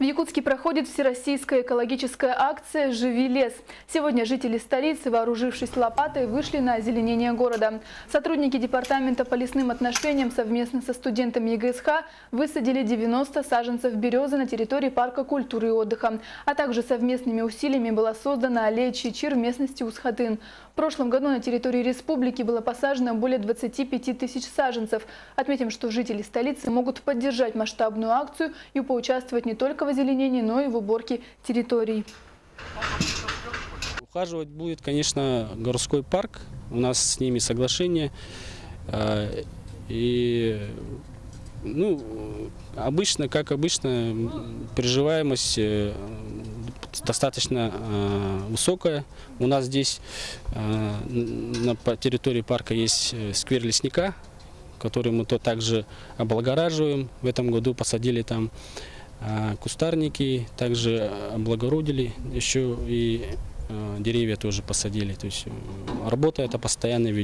В Якутске проходит всероссийская экологическая акция «Живи лес». Сегодня жители столицы, вооружившись лопатой, вышли на озеленение города. Сотрудники Департамента по лесным отношениям совместно со студентами ЕГСХ высадили 90 саженцев березы на территории парка культуры и отдыха. А также совместными усилиями была создана аллея Чичир в местности Усхатын. В прошлом году на территории республики было посажено более 25 тысяч саженцев. Отметим, что жители столицы могут поддержать масштабную акцию и поучаствовать не только в озеленении, но и в уборке территорий. Ухаживать будет, конечно, городской парк. У нас с ними соглашение. Э, И, ну, обычно, как обычно, приживаемость э, достаточно э, высокая. У нас здесь э, на территории парка есть э, сквер лесника, который мы то также облагораживаем. В этом году посадили там кустарники, также облагородили, еще и э, деревья тоже посадили. То есть э, работа это постоянно ведет.